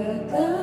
ke